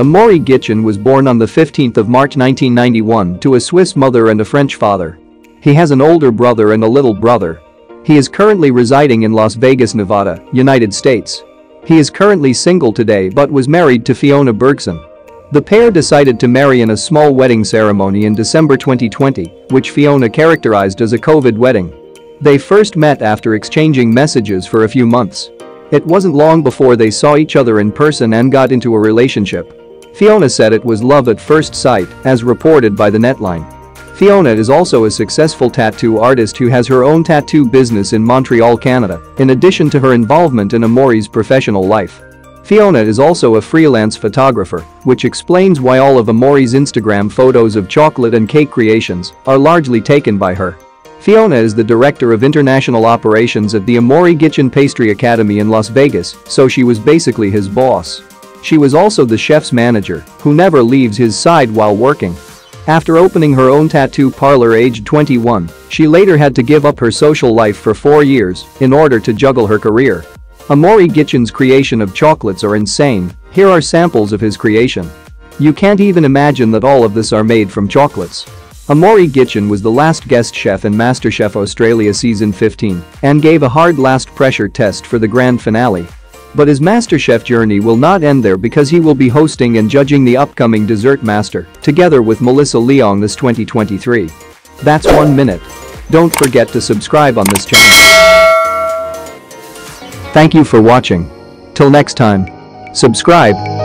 Amaury Guichon was born on the 15th of March 1991 to a Swiss mother and a French father. He has an older brother and a little brother. He is currently residing in Las Vegas, Nevada, United States. He is currently single today but was married to Fiona Bergson. The pair decided to marry in a small wedding ceremony in December 2020, which Fiona characterized as a COVID wedding. They first met after exchanging messages for a few months. It wasn't long before they saw each other in person and got into a relationship. Fiona said it was love at first sight, as reported by the Netline. Fiona is also a successful tattoo artist who has her own tattoo business in Montreal, Canada, in addition to her involvement in Amaury's professional life. Fiona is also a freelance photographer, which explains why all of Amaury's Instagram photos of chocolate and cake creations are largely taken by her. Fiona is the director of international operations at the Amaury Guichon Pastry Academy in Las Vegas, so she was basically his boss. She was also the chef's manager, who never leaves his side while working. After opening her own tattoo parlor aged 21, she later had to give up her social life for four years in order to juggle her career. Amaury Guichon's creation of chocolates are insane, here are samples of his creation. You can't even imagine that all of this are made from chocolates. Amaury Guichon was the last guest chef in MasterChef Australia season 15 and gave a hard last pressure test for the grand finale. But his MasterChef journey will not end there because he will be hosting and judging the upcoming Dessert Master together with Melissa Leong this 2023. That's one minute. Don't forget to subscribe on this channel. Thank you for watching. Till next time. Subscribe